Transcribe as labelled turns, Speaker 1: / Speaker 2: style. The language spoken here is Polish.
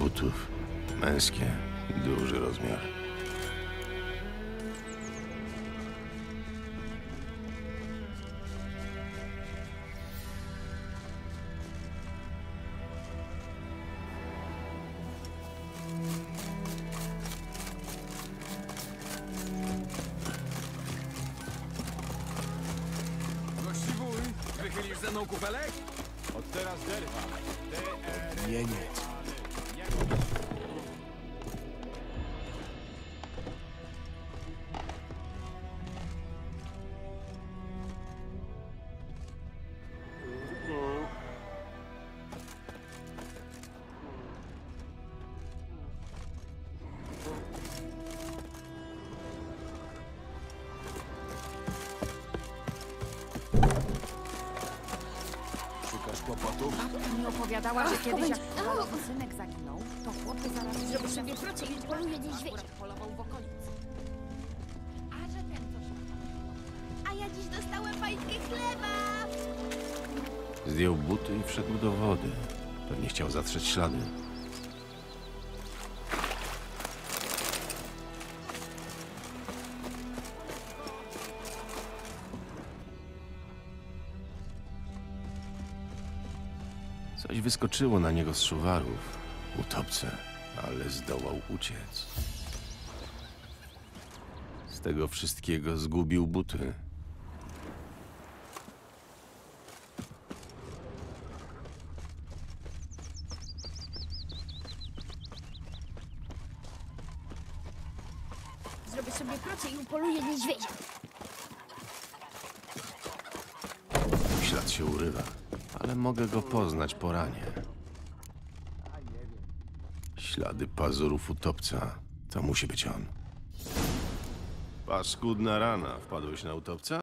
Speaker 1: butów. Męskie, duży rozmiar.
Speaker 2: Gościwuj, wychylisz ze mną kufelek?
Speaker 3: Od teraz derwa.
Speaker 4: Jeniec. Szukasz kłopotów?
Speaker 5: Babka mi opowiadała, że kiedyś jak synek zaginął, to chłopy zaraz
Speaker 6: Żeby sobie niedźwiedzia.
Speaker 5: akurat polował w okolicy. A że ten coś
Speaker 6: A ja dziś dostałem chleba.
Speaker 1: Zdjął buty i wszedł do wody. Pewnie chciał zatrzeć ślady. Coś wyskoczyło na niego z szuwarów. Utopce, ale zdołał uciec. Z tego wszystkiego zgubił buty.
Speaker 6: Zrobię sobie protein i poluję niedźwiedzia.
Speaker 1: Ślad się urywa, ale mogę go poznać po ranie. Ślady pazurów utopca. To musi być on. Paskudna rana. Wpadłeś na utopca?